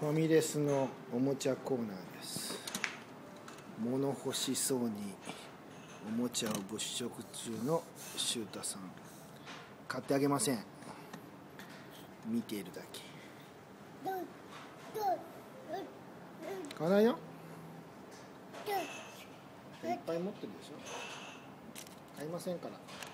ファミレスのおもちゃコーナーです。物欲しそうにおもちゃを物色中のシュータさん。買ってあげません。見ているだけ。買わないよ。いっぱい持ってるでしょ。買いませんから。